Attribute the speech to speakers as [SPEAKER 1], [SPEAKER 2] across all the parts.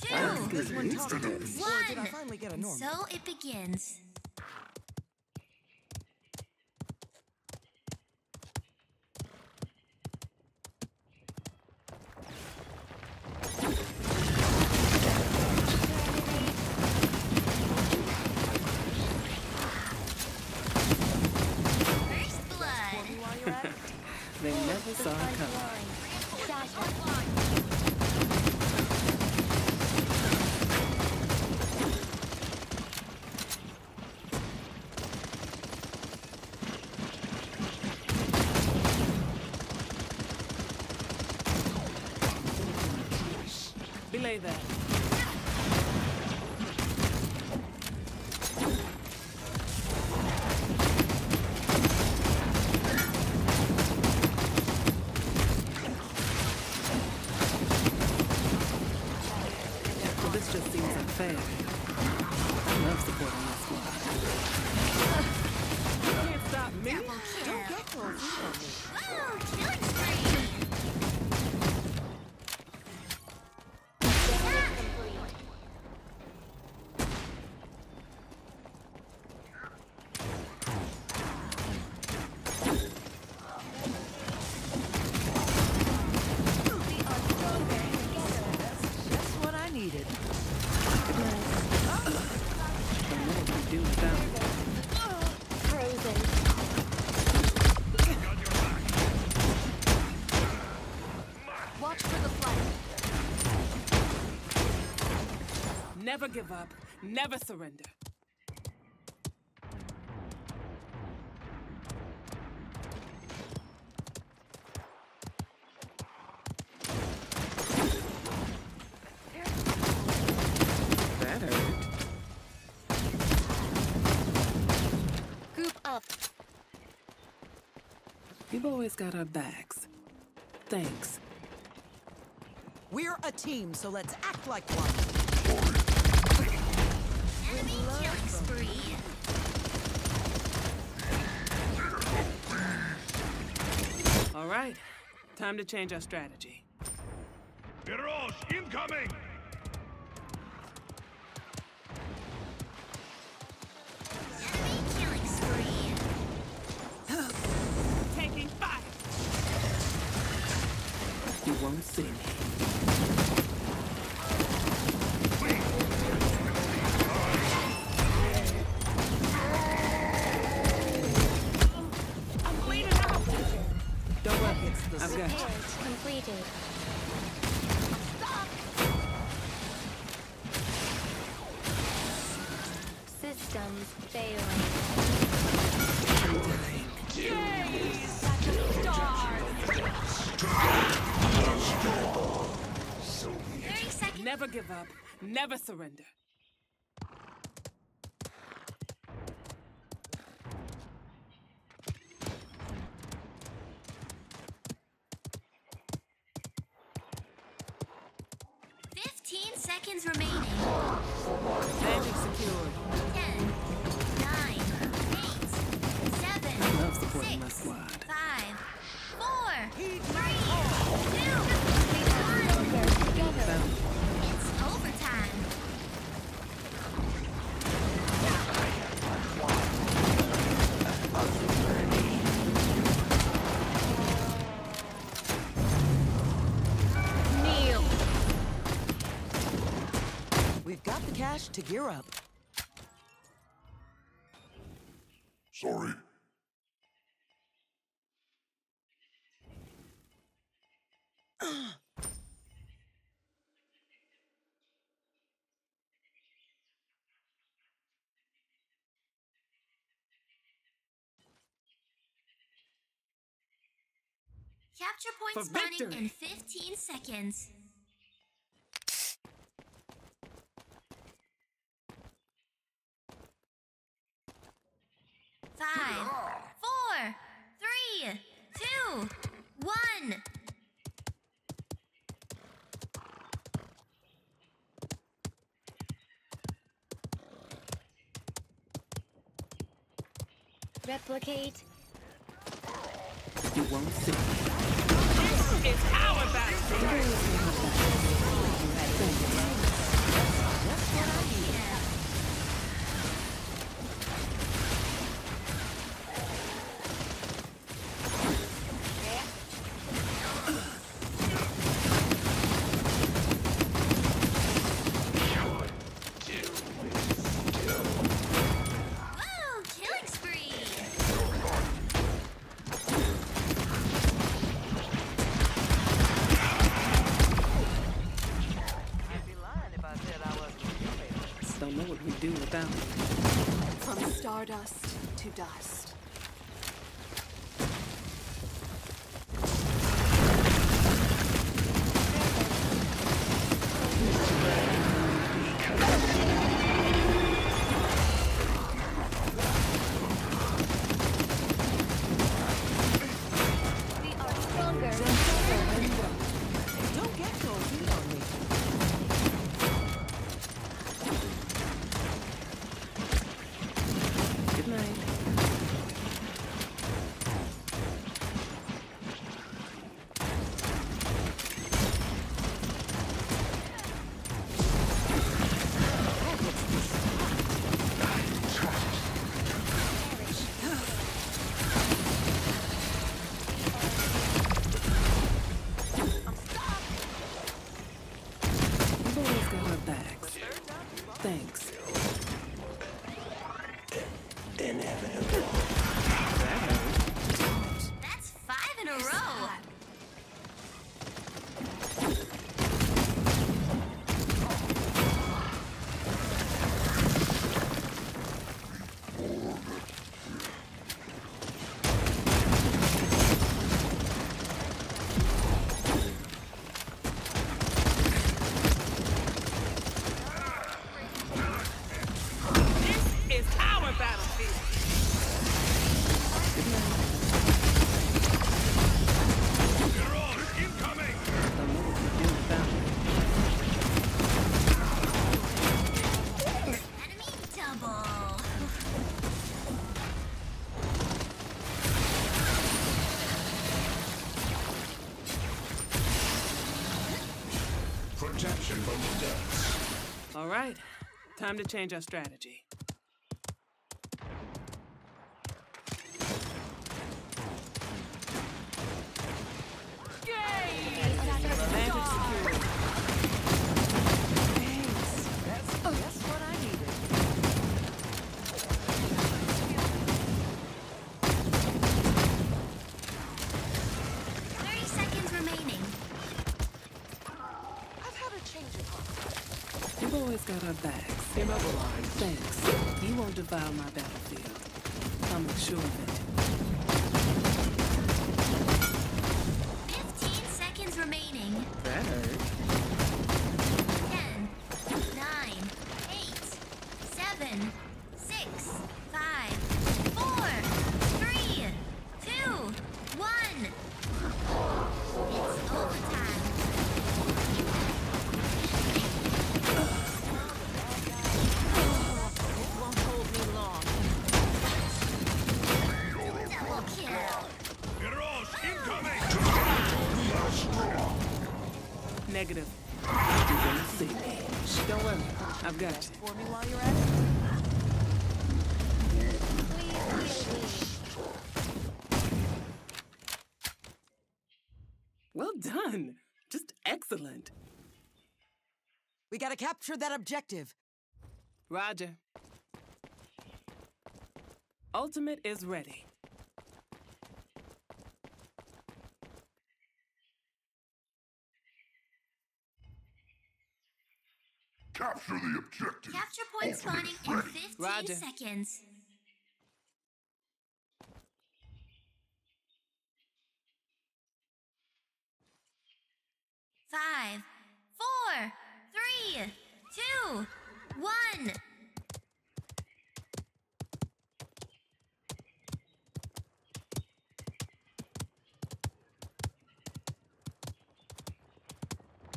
[SPEAKER 1] two,
[SPEAKER 2] This one to
[SPEAKER 1] one.
[SPEAKER 3] Did I finally get a
[SPEAKER 1] And so it begins. First blood.
[SPEAKER 2] They never saw it coming. Belay. Well, this just seems unfair. I love supporting Never give up. Never surrender. That hurt.
[SPEAKER 1] Group up.
[SPEAKER 2] You've always got our backs. Thanks.
[SPEAKER 3] We're a team, so let's act like one.
[SPEAKER 1] Enemy killing spree.
[SPEAKER 2] All right. Time to change our strategy.
[SPEAKER 4] Mirage incoming!
[SPEAKER 1] Enemy killing spree.
[SPEAKER 2] Taking fire. You won't see me.
[SPEAKER 5] Completed. Systems failing.
[SPEAKER 1] Thirty seconds.
[SPEAKER 2] Never give up. Never surrender.
[SPEAKER 3] Got the cash to gear up.
[SPEAKER 4] Sorry.
[SPEAKER 1] Capture point
[SPEAKER 2] For
[SPEAKER 1] spawning in 15 seconds. Five, four, three, two, one.
[SPEAKER 5] Replicate.
[SPEAKER 2] You won't see me.
[SPEAKER 6] It's our battle. Stardust to dust.
[SPEAKER 4] Protection from the.
[SPEAKER 2] All right, time to change our strategy. got our backs. Immobilized. Thanks. You won't defile my battlefield. I'm sure of it.
[SPEAKER 1] 15 seconds remaining.
[SPEAKER 3] Better.
[SPEAKER 1] 10, 9,
[SPEAKER 4] 8, 7,
[SPEAKER 2] Negative. You're gonna see me. Don't worry. I've got you.
[SPEAKER 3] For me while you're at it.
[SPEAKER 2] Well done. Just excellent.
[SPEAKER 3] We gotta capture that objective.
[SPEAKER 2] Roger. Ultimate is ready.
[SPEAKER 4] Capture the objective.
[SPEAKER 1] Capture point spawning in 15
[SPEAKER 2] Roger.
[SPEAKER 1] seconds. Five, four, three, two, one.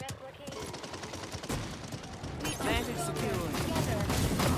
[SPEAKER 5] Replicate
[SPEAKER 2] Advantage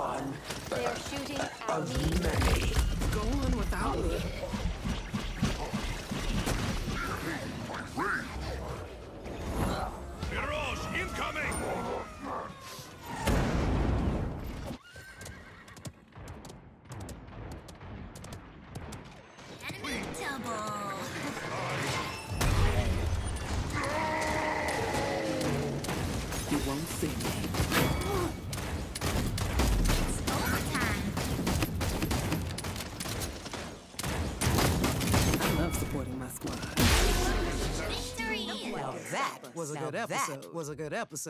[SPEAKER 2] Go on without me.
[SPEAKER 4] Mirage incoming!
[SPEAKER 1] Enemy double.
[SPEAKER 2] You won't see me. My squad.
[SPEAKER 3] Now that was a good episode. was a good episode.